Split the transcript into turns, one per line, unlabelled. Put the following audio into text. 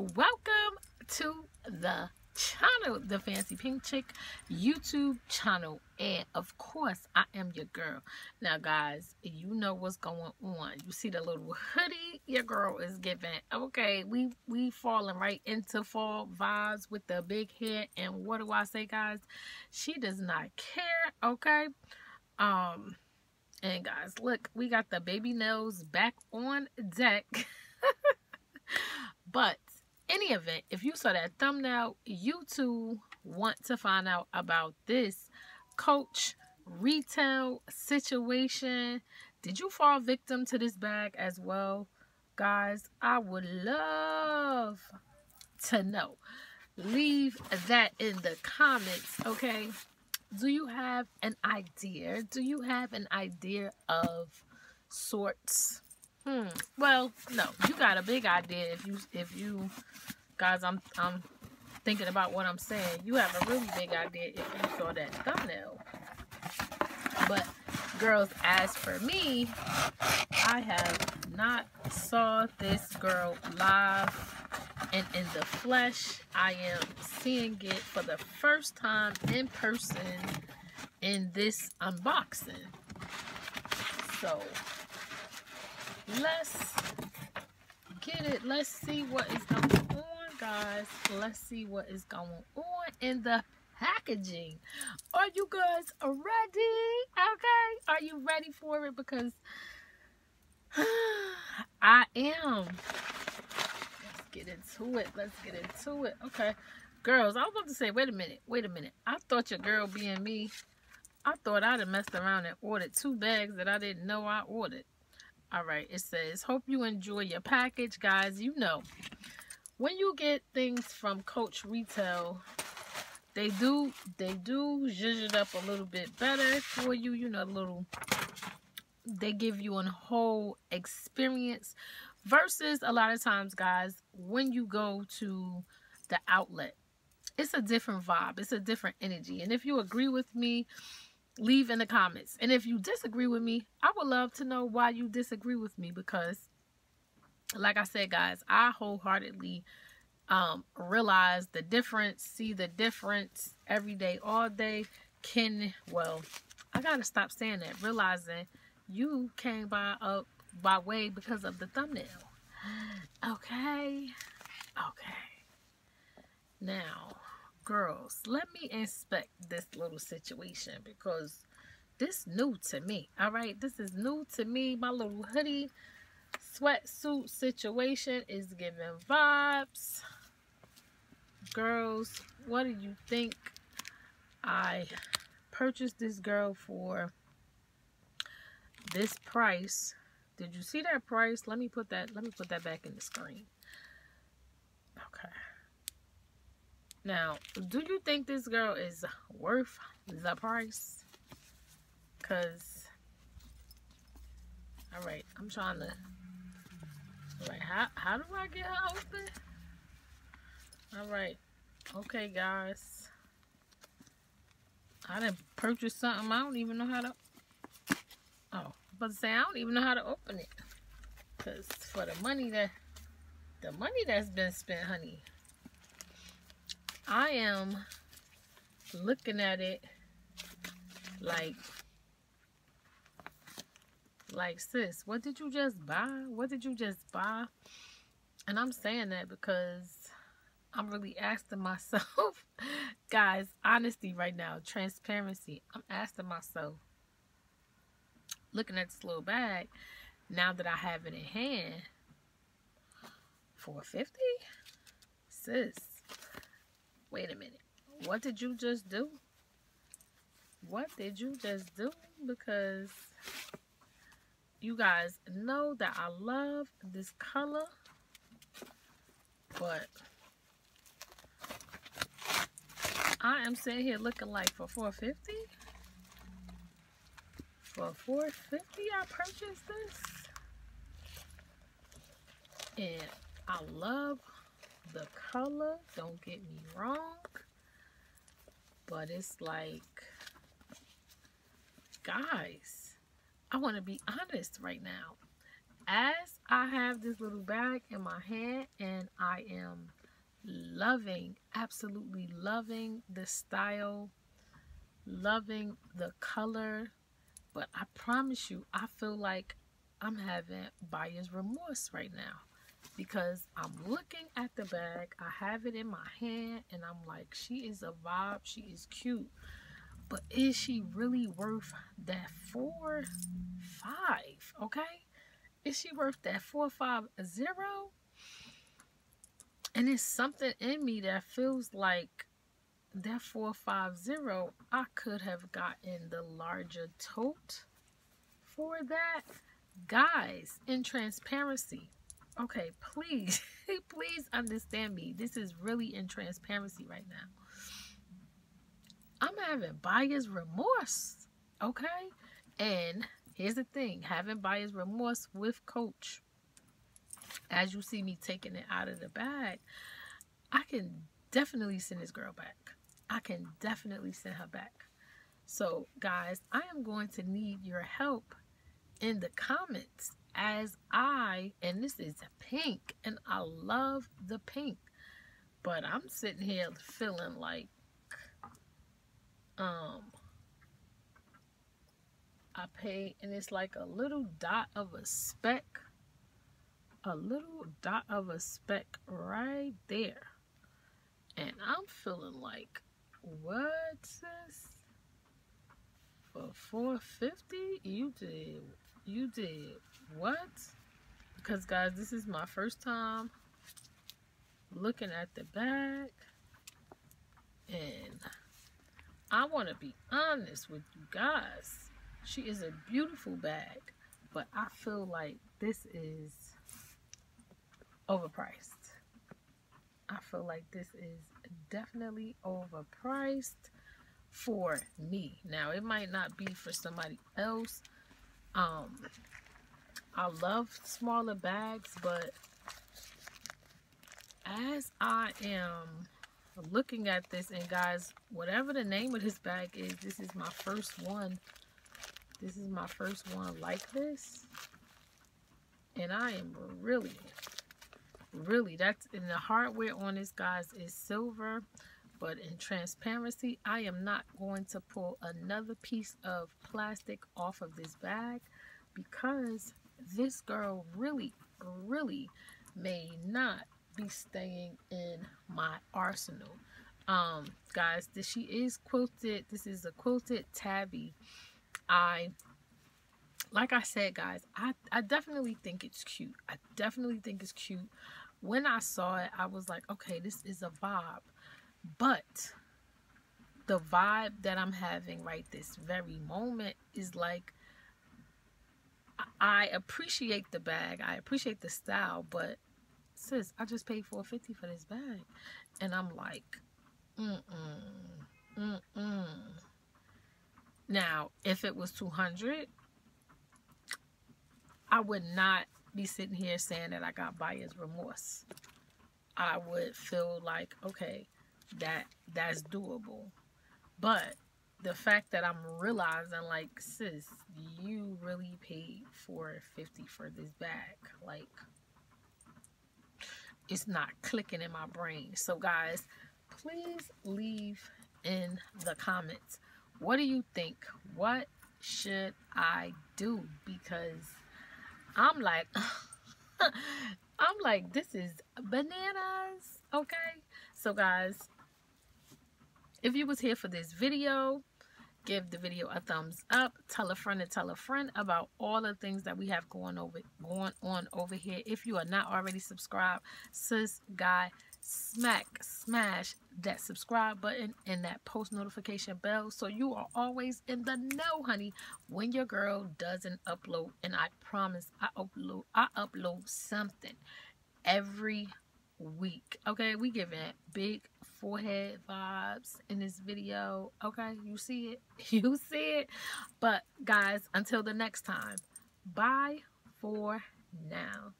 welcome to the channel, the Fancy Pink Chick YouTube channel. And of course, I am your girl. Now, guys, you know what's going on. You see the little hoodie your girl is giving. Okay, we we falling right into fall vibes with the big hair. And what do I say, guys? She does not care, okay? Um, and guys, look, we got the baby nails back on deck. but any event, if you saw that thumbnail, you too want to find out about this coach retail situation. Did you fall victim to this bag as well? Guys, I would love to know. Leave that in the comments, okay? Do you have an idea? Do you have an idea of sorts? Hmm. Well, no. You got a big idea if you if you guys I'm I'm thinking about what I'm saying. You have a really big idea if you saw that thumbnail. But girls, as for me, I have not saw this girl live and in the flesh. I am seeing it for the first time in person in this unboxing. So let's get it. Let's see what is going on, guys. Let's see what is going on in the packaging. Are you guys ready? Okay. Are you ready for it? Because I am. Let's get into it. Let's get into it. Okay. Girls, I was about to say, wait a minute. Wait a minute. I thought your girl being me, I thought I'd have messed around and ordered two bags that I didn't know I ordered. All right, it says, hope you enjoy your package, guys. You know, when you get things from Coach Retail, they do, they do zhuzh it up a little bit better for you. You know, a little, they give you a whole experience versus a lot of times, guys, when you go to the outlet, it's a different vibe. It's a different energy. And if you agree with me, leave in the comments. And if you disagree with me, I would love to know why you disagree with me because like I said, guys, I wholeheartedly um, realize the difference, see the difference every day, all day. Can, well, I got to stop saying that, realizing you came by up by way because of the thumbnail. Okay. Okay. Now, girls, let me inspect this little situation because this new to me. All right, this is new to me. My little hoodie sweatsuit situation is giving vibes. Girls, what do you think? I purchased this girl for this price. Did you see that price? Let me put that let me put that back in the screen. Okay. Now, do you think this girl is worth the price? Because, alright, I'm trying to, alright, how, how do I get her open? Alright, okay guys. I didn't purchase something, I don't even know how to, oh, but say I don't even know how to open it. Because for the money that, the money that's been spent, honey, I am looking at it like like sis what did you just buy? What did you just buy? And i'm saying that because i'm really asking myself guys honesty right now transparency. I'm asking myself looking at this little bag now that i have it in hand 450 sis Wait a minute. What did you just do? What did you just do? Because you guys know that I love this color. But I am sitting here looking like for 450 For 450 I purchased this. And I love the color don't get me wrong but it's like guys I want to be honest right now. As I have this little bag in my hand and I am loving, absolutely loving the style, loving the color, but I promise you, I feel like I'm having buyer's remorse right now because I'm looking at the bag. I have it in my hand and I'm like, she is a vibe. She is cute. But is she really worth that four five? Okay? Is she worth that four five zero? And it's something in me that feels like that 450, I could have gotten the larger tote for that. Guys, in transparency, okay, please, please understand me. This is really in transparency right now. I'm having buyer's remorse, okay? And here's the thing, having buyer's remorse with coach as you see me taking it out of the bag, I can definitely send this girl back. I can definitely send her back. So, guys, I am going to need your help in the comments as I, and this is pink, and I love the pink, but I'm sitting here feeling like, um, I pay, and it's like a little dot of a speck a little dot of a speck right there. And I'm feeling like, what's this? For 450 You did, you did what? Because guys, this is my first time looking at the bag. And I want to be honest with you guys. She is a beautiful bag. But I feel like this is overpriced. I feel like this is definitely overpriced for me. Now, it might not be for somebody else. Um, I love smaller bags, but as I am looking at this, and guys, whatever the name of this bag is, this is my first one. This is my first one like this. And I am really really that's in the hardware on this guys is silver but in transparency I am not going to pull another piece of plastic off of this bag because this girl really really may not be staying in my arsenal um guys this she is quilted this is a quilted tabby I like I said, guys, I, I definitely think it's cute. I definitely think it's cute. When I saw it, I was like, okay, this is a vibe. But the vibe that I'm having right this very moment is like, I appreciate the bag. I appreciate the style, but sis, I just paid 450 for this bag. And I'm like, mm-mm, mm-mm. Now, if it was 200 I would not be sitting here saying that I got buyer's remorse. I would feel like, okay, that that's doable. But the fact that I'm realizing like, sis, you really paid 450 for this bag. Like it's not clicking in my brain. So guys, please leave in the comments. What do you think? What should I do? Because I'm like, I'm like, this is bananas. Okay. So guys, if you was here for this video, give the video a thumbs up. Tell a friend and tell a friend about all the things that we have going over going on over here. If you are not already subscribed, sis guy smack smash that subscribe button and that post notification bell so you are always in the know honey when your girl doesn't upload and i promise i upload i upload something every week okay we giving it big forehead vibes in this video. Okay you see it. You see it. But guys until the next time bye for now